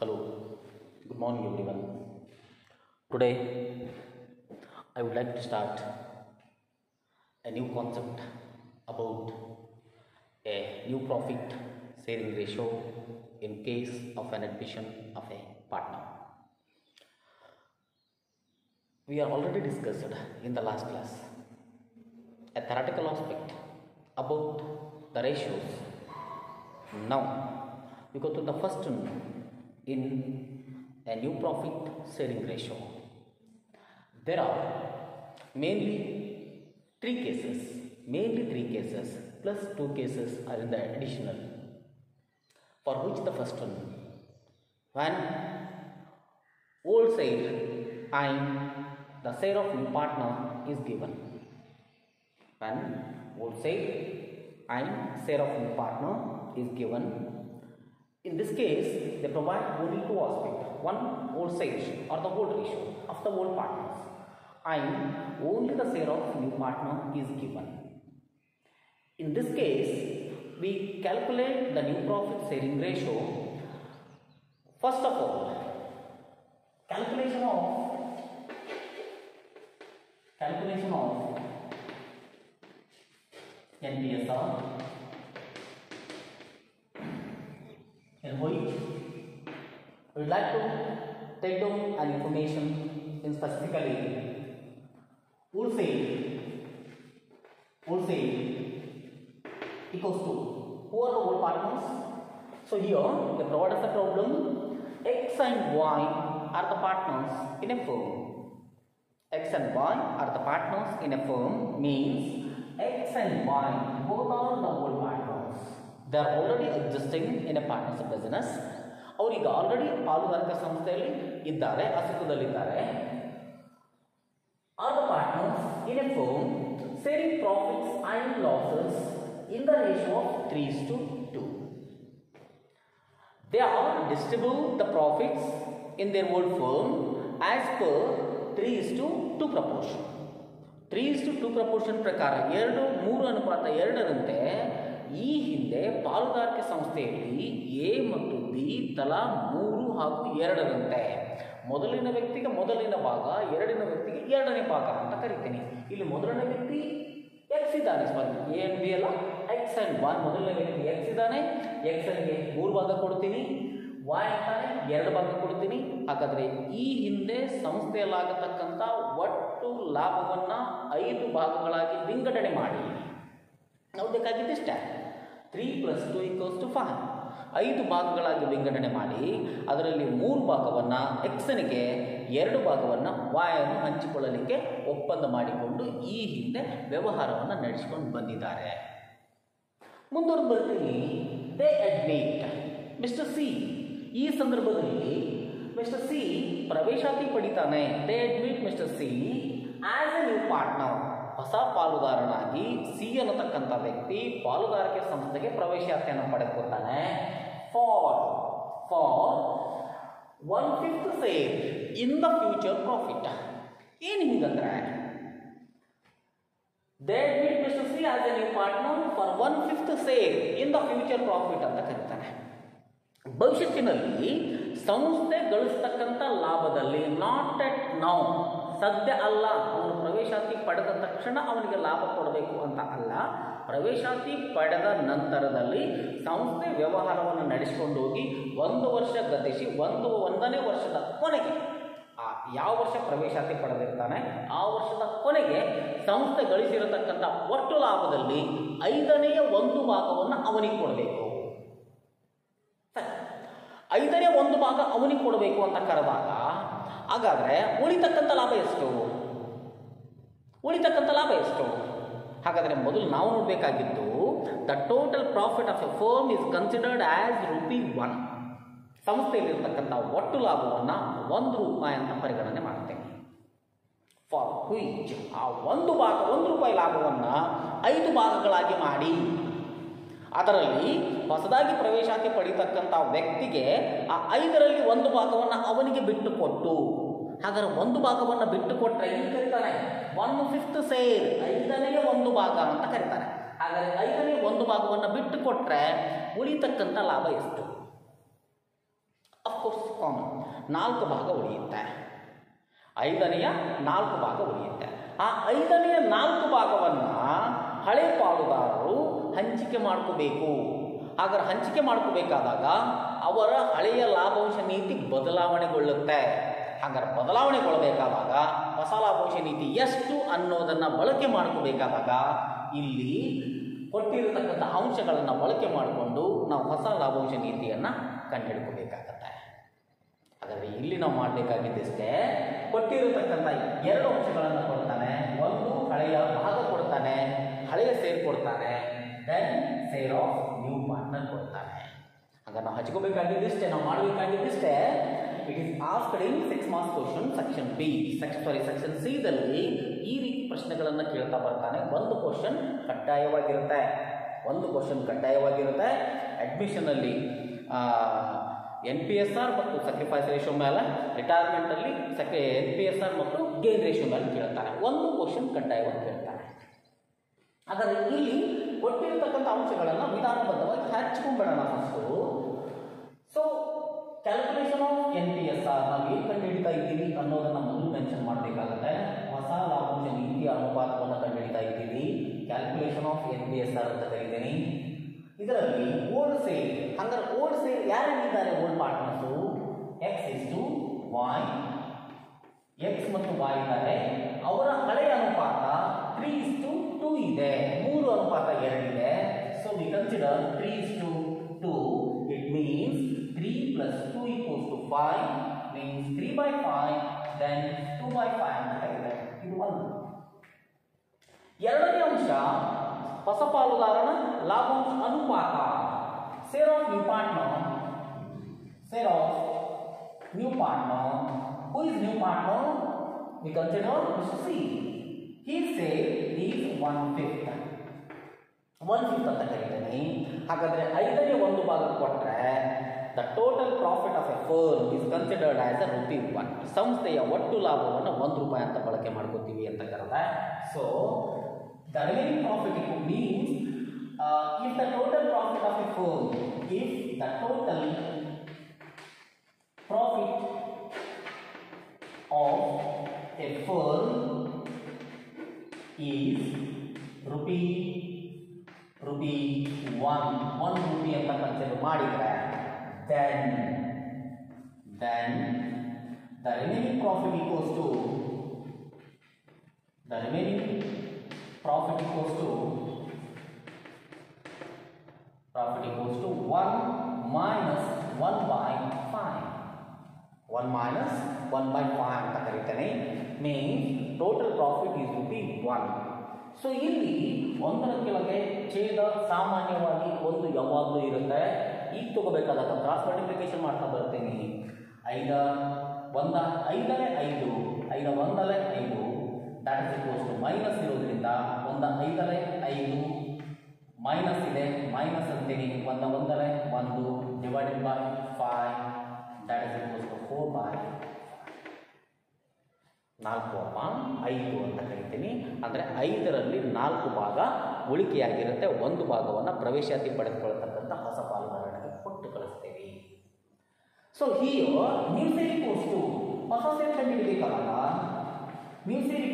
Hello, good morning everyone. Today I would like to start a new concept about a new profit sharing ratio in case of an admission of a partner. We are already discussed in the last class a theoretical aspect about the ratios. Now we go to the first one in a new profit sharing ratio. There are mainly three cases, mainly three cases, plus two cases are in the additional. For which the first one, when old share and the share of new partner is given. When old share and share of new partner is given. In this case, they provide only two aspects. One share or the old ratio of the old partners and only the share of new partner is given. In this case, we calculate the new profit sharing ratio. First of all, calculation of calculation of NPSR in we would like to take down an information in specifically wholesale wholesale equals to who are the partners so here they provide us the problem x and y are the partners in a firm. X and y are the partners in a firm means x and y both are the whole partners they are already existing in a partnership business. ಅವರೀಗ already ಪಾಲುದಾರಿಕೆ ಸಂಸ್ಥೆಯಲ್ಲಿ ಇದ್ದಾರೆ, ಅಸ್ತಿತ್ವದಲ್ಲಿದ್ದಾರೆ. Are the partners in a firm sharing profits and losses in the ratio of threes to two they are distribute the profits in their old firm as per three is to two proportion three is to two proportion ಪ್ರಕಾರ ಎರಡು, ಮೂರು ಅನುಪಾತ ಎರಡರಂತೆ ಈ ಹಿಂದೆ ಪಾಲುದಾರಿಕೆ ಸಂಸ್ಥೆಯಲ್ಲಿ A ಮತ್ತು B ತಲಾ ಮೂರು ಹಾಗೂ ಎರಡರಂತೆ. ಮೊದಲಿನ ವ್ಯಕ್ತಿಗೆ ಮೊದಲಿನ ಭಾಗ, ಎರಡನೇ ವ್ಯಕ್ತಿಗೆ ಎರಡನೇ ಭಾಗ ಅಂತ ಕರಿತೀನಿ. ಇಲ್ಲಿ ಮೊದಲನೇ ವ್ಯಕ್ತಿ ಎಕ್ಸ್ ಇದ್ದಾನೆ ಸಾರಿ ಎ ಎನ್ ಬಿ ಅಲ್ಲ. ಎಕ್ಸ್ ಅಂಡ್ ವಾಯ್ ಮೊದಲನೇ ವ್ಯಕ್ತಿ ಎಕ್ಸ್ ಇದ್ದಾನೆ. ಎಕ್ಸ್ ಅಲ್ಲಿಗೆ ಮೂರು ಭಾಗ ಕೊಡ್ತೀನಿ. ವಾಯ್ ಅಂತಾನೆ ಎರಡು ಭಾಗ ಕೊಡ್ತೀನಿ. ಹಾಗಾದರೆ ಈ ಹಿಂದೆ ಸಂಸ್ಥೆಯಲ್ಲಾಗತಕ್ಕಂಥ ಒಟ್ಟು ಲಾಭವನ್ನು ಐದು ಭಾಗಗಳಾಗಿ ವಿಂಗಡಣೆ ಮಾಡಿ. ನಾವು ಬೇಕಾಗಿದ್ದಿಷ್ಟ three plus two equals to five ಐದು ಭಾಗಗಳಾಗಿ ವಿಂಗಡಣೆ ಮಾಡಿ, ಅದರಲ್ಲಿ ಮೂರು ಭಾಗವನ್ನು ಎಕ್ಸನಿಗೆ ಎರಡು ಭಾಗವನ್ನು ವಾಯನ್ನು ಹಂಚಿಕೊಳ್ಳಲಿಕ್ಕೆ ಒಪ್ಪಂದ ಮಾಡಿಕೊಂಡು ಈ ಹಿಂದೆ ವ್ಯವಹಾರವನ್ನು ನಡೆಸಿಕೊಂಡು ಬಂದಿದ್ದಾರೆ. ಮುಂದುವರೆದಲ್ಲಿ ದೇ ಅಡ್ಮಿಟ್ ಮಿಸ್ಟರ್ ಸಿ ಈ ಸಂದರ್ಭದಲ್ಲಿ ಮಿಸ್ಟರ್ ಸಿ ಪ್ರವೇಶಾತಿ ಪಡಿತಾನೆ. They admit mister C as a new partner ಹೊಸ ಪಾಲುದಾರನಾಗಿ ಸಿ ಅನ್ನತಕ್ಕಂಥ ವ್ಯಕ್ತಿ ಪಾಲುದಾರಿಕೆ ಸಂಸ್ಥೆಗೆ ಪ್ರವೇಶಾತಿಯನ್ನು ಪಡೆದುಕೊಳ್ತಾನೆ. For for one fifth share in the future profit ಏನು ಹಿಂಗಂದ್ರೆ they will mister C as a new partner for one fifth share in the future profit ಅಂತ ಕರೀತಾನೆ. ಭವಿಷ್ಯತ್ತಿನಲ್ಲಿ ಸಂಸ್ಥೆ ಗಳಿಸ್ತಕ್ಕಂಥ ಲಾಭದಲ್ಲಿ ನಾಟ್ ಎಟ್ ನೌ ಸದ್ಯ ಅಲ್ಲ. ಅವನು ಪ್ರವೇಶಾತಿ ಪಡೆದ ತಕ್ಷಣ ಅವನಿಗೆ ಲಾಭ ಕೊಡಬೇಕು ಅಂತ ಅಲ್ಲ. ಪ್ರವೇಶಾತಿ ಪಡೆದ ನಂತರದಲ್ಲಿ ಸಂಸ್ಥೆ ವ್ಯವಹಾರವನ್ನು ನಡೆಸಿಕೊಂಡು ಹೋಗಿ ಒಂದು ವರ್ಷ ಗತಿಸಿ ಒಂದು ಒಂದನೇ ವರ್ಷದ ಕೊನೆಗೆ, ಆ ಯಾವ ವರ್ಷ ಪ್ರವೇಶಾತಿ ಪಡೆದಿರ್ತಾನೆ? ಆ ವರ್ಷದ ಕೊನೆಗೆ ಸಂಸ್ಥೆ ಗಳಿಸಿರತಕ್ಕಂಥ ಒಟ್ಟು ಲಾಭದಲ್ಲಿ ಐದನೆಯ ಒಂದು ಭಾಗವನ್ನು ಅವನಿಗೆ ಕೊಡಬೇಕು. ಐದನೇ ಒಂದು ಭಾಗ ಅವನಿಗೆ ಕೊಡಬೇಕು ಅಂತ ಕರೆದಾಗ ಹಾಗಾದರೆ ಉಳಿತಕ್ಕಂಥ ಲಾಭ ಎಷ್ಟು? ಉಳಿತಕ್ಕಂಥ ಲಾಭ ಎಷ್ಟು? ಹಾಗಾದರೆ ಮೊದಲು ನಾವು ನೋಡಬೇಕಾಗಿದ್ದು the total profit of a firm is considered as rupee one ಸಂಸ್ಥೆಯಲ್ಲಿರ್ತಕ್ಕಂಥ ಒಟ್ಟು ಲಾಭವನ್ನು ಒಂದು ರೂಪಾಯಿ ಅಂತ ಪರಿಗಣನೆ ಮಾಡ್ತೇವೆ. ಫಾರ್ ಹುಯಿಚ್ ಆ ಒಂದು ಭಾಗ, ಒಂದು ರೂಪಾಯಿ ಲಾಭವನ್ನು ಐದು ಭಾಗಗಳಾಗಿ ಮಾಡಿ ಅದರಲ್ಲಿ ಹೊಸದಾಗಿ ಪ್ರವೇಶಾತಿ ಪಡೀತಕ್ಕಂಥ ವ್ಯಕ್ತಿಗೆ ಆ ಐದರಲ್ಲಿ ಒಂದು ಭಾಗವನ್ನು ಅವನಿಗೆ ಬಿಟ್ಟುಕೊಟ್ಟು, ಹಾಗಾದ್ರೆ ಒಂದು ಭಾಗವನ್ನು ಬಿಟ್ಟುಕೊಟ್ಟರೆ ಏನು ಕರೀತಾನೆ? ಒನ್ ಫಿಫ್ತ್ ಸೇರ್ ಐದನೆಯ ಒಂದು ಭಾಗ ಅಂತ ಕರೀತಾರೆ. ಹಾಗಾದರೆ ಐದನೇ ಒಂದು ಭಾಗವನ್ನು ಬಿಟ್ಟು ಕೊಟ್ಟರೆ ಉಳಿತಕ್ಕಂಥ ಲಾಭ ಎಷ್ಟು? ಅಫ್ಕೋರ್ಸ್ ಕೋರ್ಸ್ ಕಾಮನ್ ನಾಲ್ಕು ಭಾಗ ಉಳಿಯುತ್ತೆ. ಐದನೆಯ ನಾಲ್ಕು ಭಾಗ ಉಳಿಯುತ್ತೆ. ಆ ಐದನೆಯ ನಾಲ್ಕು ಭಾಗವನ್ನು ಹಳೆ ಪಾಲುದಾರರು ಹಂಚಿಕೆ ಮಾಡ್ಕೋಬೇಕು. ಹಾಗಾದ್ರೆ ಹಂಚಿಕೆ ಮಾಡ್ಕೋಬೇಕಾದಾಗ ಅವರ ಹಳೆಯ ಲಾಭಾಂಶ ನೀತಿ ಬದಲಾವಣೆಗೊಳ್ಳುತ್ತೆ. ಹಾಗಾದ್ರೆ ಬದಲಾವಣೆಗೊಳ್ಳಬೇಕಾದಾಗ ಹೊಸ ಲಾಭಾಂಶ ನೀತಿ ಎಷ್ಟು ಅನ್ನೋದನ್ನು ಬಳಕೆ ಮಾಡ್ಕೋಬೇಕಾದಾಗ ಇಲ್ಲಿ ಕೊಟ್ಟಿರತಕ್ಕಂಥ ಅಂಶಗಳನ್ನು ಬಳಕೆ ಮಾಡಿಕೊಂಡು ನಾವು ಹೊಸ ಲಾಭಾಂಶ ನೀತಿಯನ್ನು ಕಂಡುಹಿಡ್ಕೋಬೇಕಾಗತ್ತೆ. ಹಾಗಾದರೆ ಇಲ್ಲಿ ನಾವು ಮಾಡಬೇಕಾಗಿದ್ದಷ್ಟೇ, ಕೊಟ್ಟಿರತಕ್ಕಂಥ ಎರಡು ಅಂಶಗಳನ್ನು ಕೊಡ್ತಾನೆ. ಒಂದು ಹಳೆಯ ಭಾಗ ಕೊಡ್ತಾನೆ, ಹಳೆಯ ಸೇರ್ ಕೊಡ್ತಾನೆ. Then share of new partner ಕೊಡ್ತಾನೆ. ಹಾಗಾದ್ರೆ ನಾವು ಹಚ್ಕೋಬೇಕಾಗಿದ್ದಿಷ್ಟೇ ನಾವು ಮಾಡಬೇಕಾಗಿದ್ದಿಷ್ಟೇ it is after in six marks question section B section sorry section ಸಿದಲ್ಲಿ ಈ ರೀತಿ ಪ್ರಶ್ನೆಗಳನ್ನು ಕೇಳ್ತಾ ಬರ್ತಾನೆ. ಒಂದು ಕ್ವಶನ್ ಕಡ್ಡಾಯವಾಗಿರುತ್ತೆ. ಒಂದು ಕ್ವಶನ್ ಕಡ್ಡಾಯವಾಗಿರುತ್ತೆ. ಅಡ್ಮಿಷನಲ್ಲಿ ಎನ್ ಪಿ ಎಸ್ ಆರ್ ಮತ್ತು ಸಕ್ರಿಫೈಸ್ ರೇಷೋ ಮೇಲೆ ರಿಟೈರ್ಮೆಂಟಲ್ಲಿ sacrifice N P S R ಮತ್ತು ಗೇನ್ ರೇಷೋ ಮೇಲೆ ಕೇಳ್ತಾನೆ. ಒಂದು ಕ್ವಶನ್ ಕಡ್ಡಾಯವಾಗಿ ಕೇಳ್ತಾನೆ. ಹಾಗಾದರೆ ಇಲ್ಲಿ ಕೊಟ್ಟಿರ್ತಕ್ಕಂಥ ಅಂಶಗಳನ್ನು ವಿಧಾನಬದ್ಧವಾಗಿ ಹಚ್ಕೊಂಡ್ಬಿಡೋಣ first so calculation of N P S R ನಾವು ಏನು ಕಂಡುಹಿಡಿತಾ ಇದ್ದೀವಿ ಅನ್ನೋದನ್ನು ಮೊದಲು ಮೆನ್ಷನ್ ಮಾಡಬೇಕಾಗುತ್ತೆ. ಹೊಸ ಲಾಭಾಂಶ ನೀತಿಯ ಅನುಪಾತವನ್ನು ಕಂಡುಹಿಡಿತಾ ಇದ್ದೀವಿ calculation of N P S R ಅಂತ ಕರೀತೀನಿ. ಇದರಲ್ಲಿ ಓಲ್ಡ್ ಸೇಲ್ ಅಂದರೆ old share ಯಾರೇನಿದ್ದಾರೆ old partners X is to Y X ಮತ್ತು ವಾಯ್ ಇದ್ದಾರೆ. ಅವರ ಹಳೆಯ ಅನುಪಾತ ತ್ರೀ ಇದೆ ಮೂರು ಅನುಪಾತ ಎರಡಿದೆ. So we consider three is to two it means three plus two equals to five means three by five then two by five ಅಂತ ಇದೆ ಇದು ಒಂದು ಎರಡನೇ ಅಂಶ ಹೊಸ ಪಾಲುದಾರನ ಲಾಭಾಂಶ ಅನುಪಾತ. Share of new partner share of new partner who is new partner we consider Mister he say is one fifth one fifth ಅಂತ ಕರಿತೀನಿ. ಹಾಗಾದ್ರೆ ಐದನೇ ಒಂದು ಭಾಗ ಕೊಟ್ಟರೆ the total profit of a firm is considered as a rupee one ಸಂಸ್ಥೆಯ ಒಟ್ಟು ಲಾಭವನ್ನು ಒಂದು ರೂಪಾಯಿ ಅಂತ ಬಳಕೆ ಮಾಡ್ಕೋತೀವಿ ಅಂತ ಕರೆದ. So the remaining profit it means if the total profit of a firm if the total profit of a firm is rupee rupee one one rupee ಅಂತ ಕನ್ಸಿಡರ್ ಮಾಡಿದರೆ then then the remaining profit equals to the remaining profit equals to profit equals to one minus one by five one minus one by five ಅಂತ ಕರೀತೇನೆ means total profit is rupee one so ಇಲ್ಲಿ ಒಂದರ ಕೆಳಗೆ ಛೇದ ಸಾಮಾನ್ಯವಾಗಿ ಒಂದು ಯಾವಾಗಲೂ ಇರುತ್ತೆ. ಈಗ ತಗೋಬೇಕಾದಾಗ cross multiplication ಮಾಡ್ತಾ ಬರ್ತೀನಿ. ಐದ ಒಂದ ಐದನೇ ಐದು, ಐದ ಒಂದಲೇ ಐದು that is equals to minus ಇರೋದ್ರಿಂದ ಒಂದ ಐದನೇ ಐದು ಮೈನಸ್ ಇದೆ. ಮೈನಸ್ ಅಂತೀನಿ. ಒಂದ ಒಂದಲೇ ಒಂದು divided by five that is equals to four by ನಾಲ್ಕು ಅಪಾನ್ ಐದು ಅಂತ ಕರಿತೀನಿ. ಅಂದರೆ ಐದರಲ್ಲಿ ನಾಲ್ಕು ಭಾಗ ಉಳಿಕೆಯಾಗಿರುತ್ತೆ. ಒಂದು ಭಾಗವನ್ನು ಪ್ರವೇಶಾತಿ ಪಡೆದುಕೊಳ್ತಕ್ಕಂಥ ಹೊಸ ಪಾಲುದಾರರಿಗೆ ಕೊಟ್ಟು ಕಳಿಸ್ತೇವೆ. ಸೊ ಹಿಯೋ ಕೋಸ್ಟು ಹೊಸ ಸೇರ್ ಕಂಡುಹಿಡಿಬೇಕಾದಾಗ ಮ್ಯೂಸಿಕ್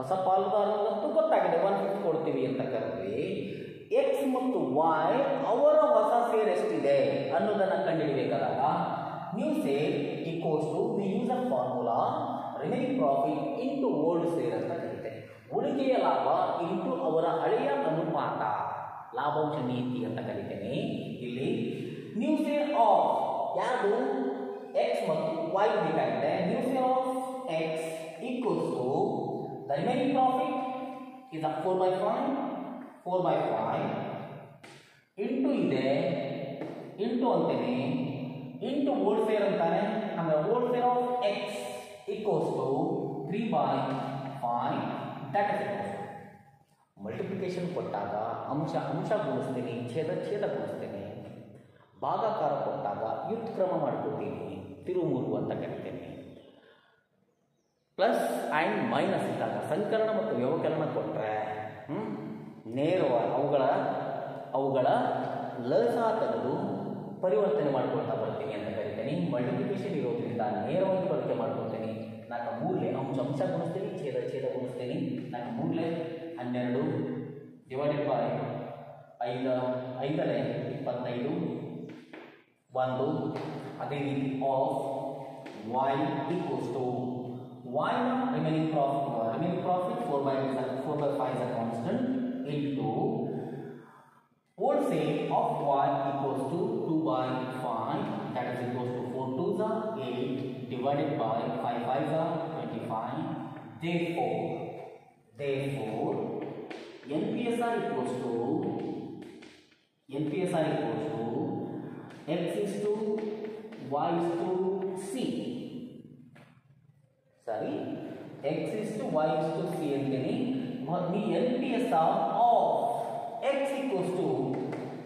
ಹೊಸ ಪಾಲುದಾರರಂತೂ ಗೊತ್ತಾಗಿದೆ. ಒನ್ ಫಿಫ್ತ್ ಕೊಡ್ತೀವಿ ಅಂತ ಕರೆದ್ವಿ. ಎಕ್ಸ್ ಮತ್ತು ವೈ ಅವರ ಹೊಸ ಸೇರ್ ಎಷ್ಟಿದೆ ಅನ್ನೋದನ್ನು ಕಂಡುಹಿಡಿಬೇಕಾದಾಗ new share equals to we use a formula remaining profit into old share ಅಂತ ಕರೀತೆ. ಉಳಿಕೆಯ ಲಾಭ ಇಂಟು ಅವರ ಹಳೆಯ ಅನುಪಾತ, ಲಾಭಾಂಶ ನೀತಿ ಅಂತ ಕರಿತೇನೆ. ಇಲ್ಲಿ ನ್ಯೂ ಸೇಲ್ ಆಫ್ ಯಾವುದು ಎಕ್ಸ್ ಮತ್ತು ವೈ ಬೇಕಾಗಿದೆ. New share of X equals to the remaining profit is a four by five four by five into ಇದೆ ಇಂಟು ಅಂತೀನಿ ಇಂಟು ಓಲ್ಡ್ ಸೇರ್ ಅಂತಾನೆ ಅಂದರೆ old share of X equals to three by five that is multiplication ಕೊಟ್ಟಾಗ ಅಂಶ ಅಂಶ ಗುಣಿಸ್ತೀನಿ ಛೇದ ಛೇದ ಗುಣಿಸ್ತೀನಿ ಭಾಗಾಕಾರ ಕೊಟ್ಟಾಗ ವ್ಯುತ್ಕ್ರಮ ಮಾಡ್ಕೊತೀನಿ ತಿರುಮುರು ಅಂತ ಕರಿತೇನೆ ಪ್ಲಸ್ ಆ್ಯಂಡ್ ಮೈನಸ್ ಇದ್ದಾಗ ಸಂಕರಣ ಮತ್ತು ವ್ಯವಕಲನ ಕೊಟ್ಟರೆ ನೇರವಾಗಿ ಅವುಗಳ ಅವುಗಳ ಲಸ ತೆಗೆದು ಪರಿವರ್ತನೆ ಮಾಡ್ಕೊಳ್ತಾ ಬರ್ತೀನಿ ಅಂತ ಕರಿತೀನಿ. ಮಲ್ಟಿಪ್ಲಿಕೇಶನ್ ಇರೋದ್ರಿಂದ ನೇರವಾಗಿ ಬಳಕೆ ಮಾಡ್ಕೊಳ್ತೀನಿ. ನಾಲ್ಕು ಮೂರಲೆ ಅಂಶ ಅಂಶ ಗುಣಿಸ್ತೀನಿ, ಛೇದ ಛೇದ ಗುಣಿಸ್ತೀನಿ. ನಾಲ್ಕು ಮೂರಲೆ ಹನ್ನೆರಡು ಡಿವೈಡೆಡ್ ಬೈ ಐದು ಐದನೇ ಇಪ್ಪತ್ತೈದು. ಒಂದು, ಅದೇ ರೀತಿ ಆಫ್ equals to y ನ remaining profit remaining profit 4 by 4 by 5 is a constant into wholesale of y equals to 2 by 5 that is equals to 4 2s are 8 divided by 5 5s are 25 therefore therefore NPSR equals to NPSR equals to x is to y is to c ಸರಿ x is to y is to c ಅಂತೀನಿ ಈ N P S of X equals to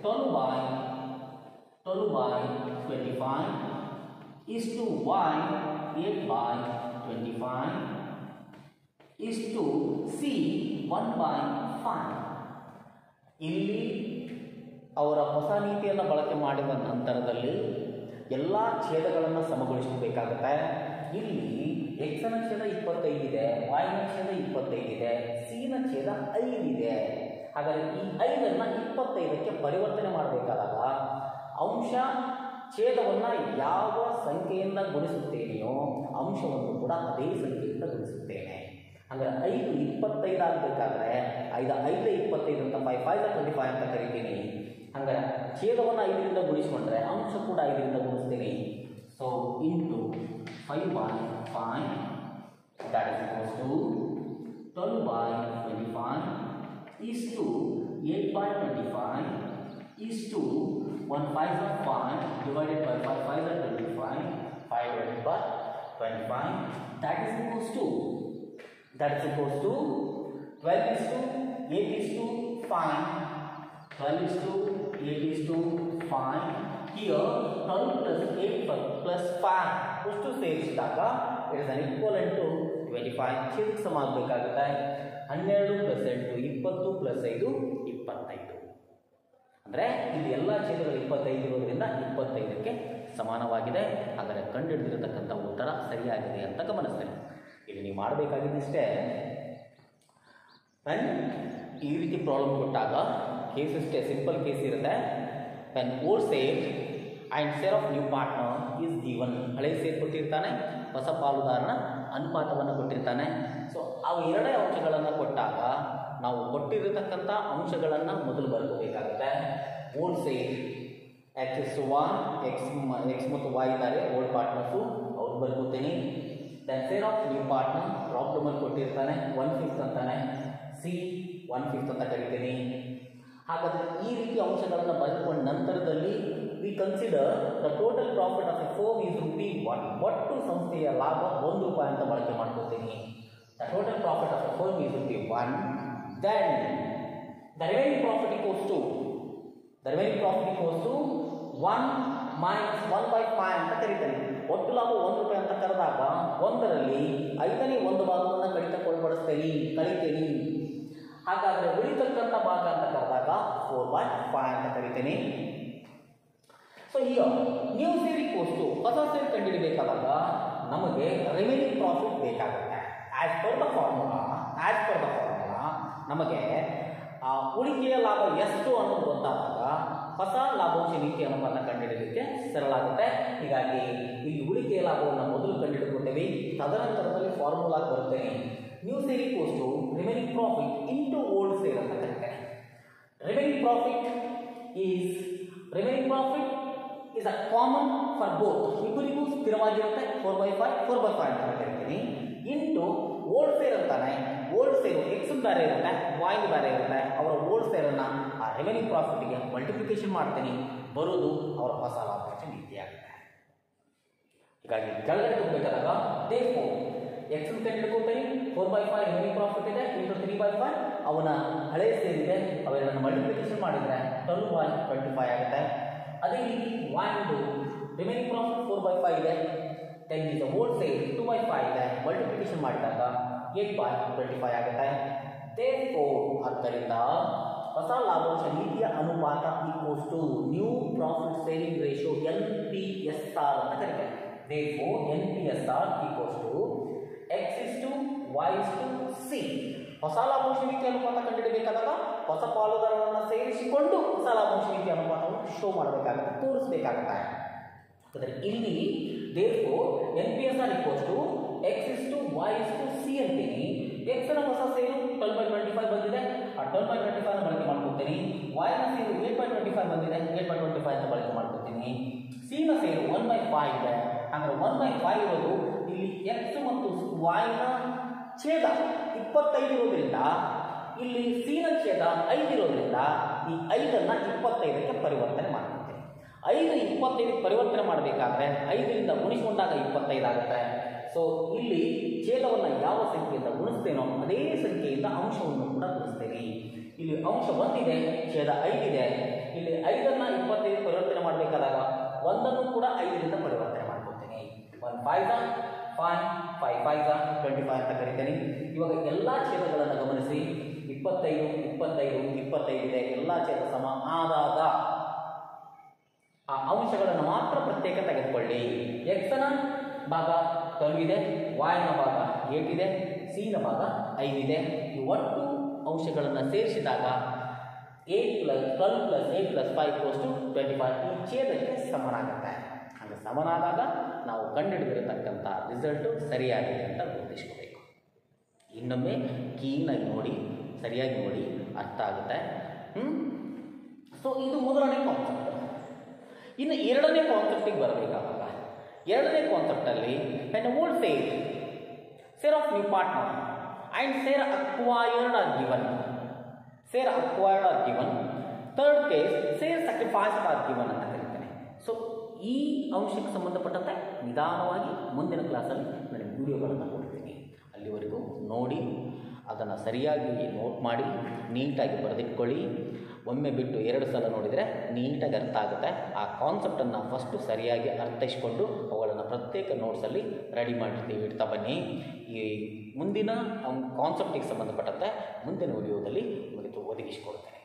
twelve by twelve by twenty five to Y eight by twenty five ಇಷ್ಟು to C one by five ಇಲ್ಲಿ ಅವರ ಹೊಸ ನೀತಿಯನ್ನು ಬಳಕೆ ಮಾಡಿದ ನಂತರದಲ್ಲಿ ಎಲ್ಲ ಛೇದಗಳನ್ನು ಸಮಗೊಳಿಸಬೇಕಾಗುತ್ತೆ. ಇಲ್ಲಿ ಎಕ್ಸನ ಛೇದ ಇಪ್ಪತ್ತೈದಿದೆ ವಾಯ್ನ ಛೇದ ಇಪ್ಪತ್ತೈದಿದೆ ಸಿನ ಛೇದ ಐದಿದೆ. ಹಾಗಾದರೆ ಈ ಐದನ್ನು ಇಪ್ಪತ್ತೈದಕ್ಕೆ ಪರಿವರ್ತನೆ ಮಾಡಬೇಕಾದಾಗ ಅಂಶ ಛೇದವನ್ನು ಯಾವ ಸಂಖ್ಯೆಯಿಂದ ಗುಣಿಸುತ್ತೇನೆಯೋ ಅಂಶವನ್ನು ಕೂಡ ಅದೇ ಸಂಖ್ಯೆಯಿಂದ ಗುಣಿಸುತ್ತೇನೆ. ಅಂದರೆ ಐದು ಇಪ್ಪತ್ತೈದು ಆಗಬೇಕಾದ್ರೆ, ಐದು ಐದು ಇಪ್ಪತ್ತೈದು ಅಂತ ಫೈವ್ ಫೈವ್ ಟ್ವೆಂಟಿ ಫೈವ್ ಅಂತ ಕರಿತೀನಿ. ಹಂಗಾರೆ ಛೇದವನ್ನು ಐದರಿಂದ ಗುಣಿಸ್ಕೊಂಡ್ರೆ ಅಂಶ ಕೂಡ ಐದರಿಂದ ಗುಣಿಸ್ತೀನಿ. So into 5 by 5 that is equals to 12 by 25 is to 8 by 25 is to 1 5 of 5 divided by 5 5 and 25 5 divided by 25 that is equals to that is equals to 12 is to 8 is to 5 12 is to 8 is to 5 here 12 plus 8 plus 5 ಅಷ್ಟು ಸೇರಿಸಿದಾಗ it is an equal to twenty five ಛೇದಕ್ಕೆ ಸಮ ಆಗಬೇಕಾಗುತ್ತೆ. ಹನ್ನೆರಡು plus ಎಂಟು, ಇಪ್ಪತ್ತು plus ಐದು, ಇಪ್ಪತ್ತೈದು. ಅಂದರೆ ಇಲ್ಲಿ ಎಲ್ಲ ಛೇದಗಳು ಇಪ್ಪತ್ತೈದು ಇರೋದರಿಂದ ಇಪ್ಪತ್ತೈದಕ್ಕೆ ಸಮಾನವಾಗಿದೆ. ಹಾಗಾದರೆ ಕಂಡುಹಿಡಿದಿರತಕ್ಕಂಥ ಉತ್ತರ ಸರಿಯಾಗಿದೆ ಅಂತ ಗಮನಿಸ್ತೇನೆ ಇಲ್ಲಿ ನೀವು ಮಾಡಬೇಕಾಗಿದ್ದಷ್ಟೇ ಪೆನ್ ಈ ರೀತಿ ಪ್ರಾಬ್ಲಮ್ ಕೊಟ್ಟಾಗ ಕೇಸ್ ಇಷ್ಟೇ ಸಿಂಪಲ್ ಕೇಸ್ ಇರುತ್ತೆ. When old share and share of new partner is given ಹಳೆ ಸೇರ್ ಕೊಟ್ಟಿರ್ತಾನೆ ಹೊಸ ಪಾಲುದಾರನ ಅನುಪಾತವನ್ನು ಕೊಟ್ಟಿರ್ತಾನೆ. ಸೊ ಅವು ಎರಡೇ ಅಂಶಗಳನ್ನು ಕೊಟ್ಟಾಗ ನಾವು ಕೊಟ್ಟಿರತಕ್ಕಂಥ ಅಂಶಗಳನ್ನು ಮೊದಲು ಬರ್ಕೋಬೇಕಾಗುತ್ತೆ. Old share X one X X ಮತ್ತು ವಾಯ್ ಇದ್ದಾರೆ ಓಲ್ಡ್ ಪಾರ್ಟ್ನರ್ಸು ಅವ್ರು ಬರ್ಕೋತೀನಿ. Then share of new partner ಪ್ರಾಬ್ಲಮಲ್ಲಿ ಕೊಟ್ಟಿರ್ತಾನೆ ಒನ್ ಫಿಫ್ತ್ ಅಂತಾನೆ. ಸಿ ಒನ್ ಫಿಫ್ತ್ ಅಂತ ಕರಿತೀನಿ. ಹಾಗಾದರೆ ಈ ರೀತಿ ಅಂಶಗಳನ್ನು ಬರೆದುಕೊಂಡ ನಂತರದಲ್ಲಿ we consider the total profit of a firm is rupee one ಒಟ್ಟು ಸಂಸ್ಥೆಯ ಲಾಭ ಒಂದು ರೂಪಾಯಿ ಅಂತ ಬಳಕೆ ಮಾಡ್ಕೋತೀನಿ the total profit of a firm is rupee one then the remaining profit equals to the remaining profit equals to one minus one by five ಅಂತ ಕರೀತಾರೆ. ಒಟ್ಟು ಲಾಭ ಒಂದು ರೂಪಾಯಿ ಅಂತ ಕರೆದಾಗ ಒಂದರಲ್ಲಿ ಐದನೇ ಒಂದು ಭಾಗವನ್ನು ಕಡಿತಗೊಳ್ಬಡಿಸ್ತೇನೆ ಕಳಿತೇನೆ ಹಾಗಾದರೆ ಉಳಿತಕ್ಕಂಥ ಭಾಗ ಅಂತ ಕರೆದಾಗ ಫೋರ್ ಬೈ ಫೈವ್ ಅಂತ ಕರಿತೇನೆ. ಸೊ ಈಗ ನ್ಯೂ ಸೇರಿ ಕೋಸ್ಟು ಹೊಸ ಸೇರಿ ಕಂಡುಹಿಡಬೇಕಾದಾಗ ನಮಗೆ ರಿಮೈನಿಂಗ್ ಪ್ರಾಫಿಟ್ ಬೇಕಾಗುತ್ತೆ. As per the formula as per the formula ನಮಗೆ, ಆ, ಉಳಿಕೆಯ ಲಾಭ ಎಷ್ಟು ಅನ್ನೋದು ಗೊತ್ತಾದಾಗ, ಹೊಸ ಲಾಭಾಂಶ ನೀತಿ ಅನುಪಾತ ಕಂಡುಹಿಡಿಯಲಿಕ್ಕೆ ಸರಳ ಆಗುತ್ತೆ ಹೀಗಾಗಿ, ಇಲ್ಲಿ ಉಳಿಕೆಯ ಲಾಭವನ್ನು ಮೊದಲು ಕಂಡುಹಿಡ್ಕೊತೇವೆ. ತದನಂತರದಲ್ಲಿ ಫಾರ್ಮುಲಾಗೆ ಬರ್ತೇನೆ new share cost remaining profit into old share ಅಂತ ಕರೀತಾರೆ. Remaining profit is remaining profit is a common for both ಇಬ್ಬರಿಗೂ ಸ್ಥಿರವಾಗಿರುತ್ತೆ four by five four by five ಅಂತ ಹೇಳ್ತೀನಿ. ಇಂಟು ಓಲ್ಡ್ ಸೇರ್ ಅಂತಾನೆ. ಓಲ್ಡ್ ಸೇರು ಎಕ್ಸ್ ಬೇರೆ ಇರುತ್ತೆ ವಾಯ್ ಬೇರೆ ಇರುತ್ತೆ. ಅವರ ಓಲ್ಡ್ ಸೇರನ್ನು ಆ ರೆವೆನ್ಯೂ ಪ್ರಾಫಿಟ್ಗೆ ಮಲ್ಟಿಪ್ಲಿಕೇಶನ್ ಮಾಡ್ತೀನಿ. ಬರೋದು ಅವರ ಹೊಸ ಲಾಭಾಂಶ ನೀತಿ ಆಗುತ್ತೆ ಹೀಗಾಗಿ ಕೆಳಗಡೆ ತುಂಬಬೇಕಾದಾಗ ದೇ ಫೋರ್ ಎಕ್ಸ್ ಅಂತ ಹಿಡ್ಕೊತೀನಿ four by five revenue profit ಇದೆ ಇಂಟು ತ್ರೀ ಬೈ ಫೈವ್ ಅವನ ಹಳೆ ಸೇರಿದೆ ಅವೆರಡನ್ನು ಮಲ್ಟಿಪ್ಲಿಕೇಶನ್ ಮಾಡಿದರೆ ಟ್ವೆಲ್ ಬೈ ಟ್ವೆಂಟಿ ಫೈವ್ ಆಗುತ್ತೆ. ಅದೇ ರೀತಿ ಒಂದು remaining profit four by five ಇದೆ ten is whole share two by five ಇದೆ ಮಲ್ಟಿಪ್ಲಿಕೇಶನ್ ಮಾಡಿದಾಗ ಏಟ್ ಬೈ ಟ್ವೆಂಟಿ ಫೈವ್ ಆಗುತ್ತೆ ದೇ ಫೋರ್ ಆದ್ದರಿಂದ ಹೊಸ ಲಾಭಾಂಶ ನೀತಿಯ ಅನುಪಾತ equals to new profit sharing ratio N P S R ಅಂತ ಕರೀತಾರೆ four N P S R equals to X is to Y is to C ಹೊಸ ಲಾಭಾಂಶ ನೀತಿ ಅನುಪಾತ ಕಂಡುಹಿಡಬೇಕಾದಾಗ ಹೊಸ ಪಾಲುದಾರರನ್ನು ಸೇರಿಸಿಕೊಂಡು ಹೊಸ ಲಾಭಾಂಶ ನೀತಿ ಅನುಪಾತವನ್ನು ಶೋ ಮಾಡಬೇಕಾಗುತ್ತೆ, ತೋರಿಸಬೇಕಾಗುತ್ತೆ. ಆದರೆ ಇಲ್ಲಿ therefore N P S R equals to X is to Y is to C ಅಂತೀನಿ. ಎಕ್ಸ್ನ ಹೊಸ ಸೇರು ಟ್ವೆಲ್ ಬೈ ಟ್ವೆಂಟಿ ಫೈವ್ ಬಂದಿದೆ. ಆ ಟ್ವೆಲ್ ಬೈ ಟ್ವೆಂಟಿ ಫೈವ್ ಬಳಕೆ ಮಾಡ್ಕೊತೀನಿ. ವೈ ನ share eight by twenty five ಬಂದಿದೆ. ಏಟ್ ಬೈ ಟ್ವೆಂಟಿ ಫೈವ್ ಅಂತ ಬಳಕೆ ಮಾಡ್ಕೊತೀನಿ. ಸಿ ನ ಸೇರು ಒನ್ ಬೈ ಫೈವ್ ಇದೆ. ಅಂದರೆ ಒನ್ ಬೈ ಫೈವ್ ಇರೋದು ಇಲ್ಲಿ ಎಕ್ಸ್ ಮತ್ತು ವೈನ ಛೇದ ಇಪ್ಪತ್ತೈದಿರೋದ್ರಿಂದ ಇಲ್ಲಿ ಸೀನ ಛೇದ ಐದಿರೋದ್ರಿಂದ ಈ ಐದನ್ನು ಇಪ್ಪತ್ತೈದಕ್ಕೆ ಪರಿವರ್ತನೆ ಮಾಡ್ಕೊತೀನಿ ಐದು ಇಪ್ಪತ್ತೈದಕ್ಕೆ ಪರಿವರ್ತನೆ ಮಾಡಬೇಕಾದ್ರೆ ಐದರಿಂದ ಗುಣಿಸಿಕೊಂಡಾಗ ಇಪ್ಪತ್ತೈದು ಆಗುತ್ತೆ. ಸೊ ಇಲ್ಲಿ ಛೇದವನ್ನು ಯಾವ ಸಂಖ್ಯೆಯಿಂದ ಗುಣಿಸ್ತೇನೋ ಅದೇ ಸಂಖ್ಯೆಯಿಂದ ಅಂಶವನ್ನು ಕೂಡ ಗುಣಿಸ್ತೇನೆ ಇಲ್ಲಿ ಅಂಶ ಒಂದಿದೆ, ಛೇದ ಐದಿದೆ. ಇಲ್ಲಿ ಐದನ್ನು ಇಪ್ಪತ್ತೈದು ಪರಿವರ್ತನೆ ಮಾಡಬೇಕಾದಾಗ ಒಂದನ್ನು ಕೂಡ ಐದರಿಂದ ಪರಿವರ್ತನೆ ಮಾಡ್ಕೊತೀನಿ one five five five five twenty five ಅಂತ ಕರಿತೀನಿ. ಇವಾಗ ಎಲ್ಲ ಛೇದಗಳನ್ನು ಗಮನಿಸಿ. ಇಪ್ಪತ್ತೈದು ಇಪ್ಪತ್ತೈದು ಇಪ್ಪತ್ತೈದು ಇದೆ. ಎಲ್ಲ ಛೇದ ಸಮ ಆದಾಗ ಆ ಅಂಶಗಳನ್ನು ಮಾತ್ರ ಪ್ರತ್ಯೇಕ ತೆಗೆದುಕೊಳ್ಳಿ. ಎಕ್ಸ್ನ ಭಾಗ ಟ್ವೆಲ್ವ್ ಇದೆ ವಾಯ್ನ ಭಾಗ ಏಟ್ ಇದೆ ಸಿನ ಭಾಗ ಐದಿದೆ ಈ ಒಟ್ಟು ಅಂಶಗಳನ್ನು ಸೇರಿಸಿದಾಗ eight plus twelve plus eight plus five to twenty five ಈ ಛೇದಕ್ಕೆ ಸಮನಾಗುತ್ತೆ. ಸಮನಾದಾಗ ನಾವು ಕಂಡುಹಿಡಿದಿರತಕ್ಕಂಥ ರಿಸಲ್ಟು ಸರಿಯಾಗಿದೆ ಅಂತ ಗುರುತಿಸ್ಕೋಬೇಕು. ಇನ್ನೊಮ್ಮೆ ಕೀನಾಗಿ ನೋಡಿ, ಸರಿಯಾಗಿ ನೋಡಿ, ಅರ್ಥ ಆಗುತ್ತೆ. ಹ್ಞೂ ಸೊ ಇದು ಮೊದಲನೇ ಕಾನ್ಸೆಪ್ಟ್ ಇನ್ನು ಎರಡನೇ ಕಾನ್ಸೆಪ್ಟಿಗೆ ಬರಬೇಕಾದಾಗ, ಎರಡನೇ ಕಾನ್ಸೆಪ್ಟಲ್ಲಿ when old share share of new partner and share acquired or given share acquired or given third case share sacrificed or given ಅಂತ ಹೇಳ್ತೀನಿ ಸೊ ಈ ಅಂಶಕ್ಕೆ ಸಂಬಂಧಪಟ್ಟಂತೆ ನಿಧಾನವಾಗಿ ಮುಂದಿನ ಕ್ಲಾಸಲ್ಲಿ ನಾನು ವಿಡಿಯೋಗಳನ್ನು ಕೊಡ್ತೀನಿ ಅಲ್ಲಿವರೆಗೂ ನೋಡಿ, ಅದನ್ನು ಸರಿಯಾಗಿ ನೋಟ್ ಮಾಡಿ, ನೀಟಾಗಿ ಬರೆದಿಟ್ಕೊಳ್ಳಿ. ಒಮ್ಮೆ ಬಿಟ್ಟು ಎರಡು ಸಲ ನೋಡಿದರೆ ನೀಟಾಗಿ ಅರ್ಥ ಆಗುತ್ತೆ. ಆ ಕಾನ್ಸೆಪ್ಟನ್ನು ಫಸ್ಟು ಸರಿಯಾಗಿ ಅರ್ಥೈಸ್ಕೊಂಡು ಅವುಗಳನ್ನು ಪ್ರತ್ಯೇಕ ನೋಟ್ಸಲ್ಲಿ ರೆಡಿ ಮಾಡಿರ್ತೀವಿ. ಇಡ್ತಾ ಬನ್ನಿ. ಈ ಮುಂದಿನ ಕಾನ್ಸೆಪ್ಟಿಗೆ ಸಂಬಂಧಪಟ್ಟಂತೆ ಮುಂದಿನ ವಿಡಿಯೋದಲ್ಲಿ ನಿಮಗೆ ಒದಗಿಸಿಕೊಡ್ತೇನೆ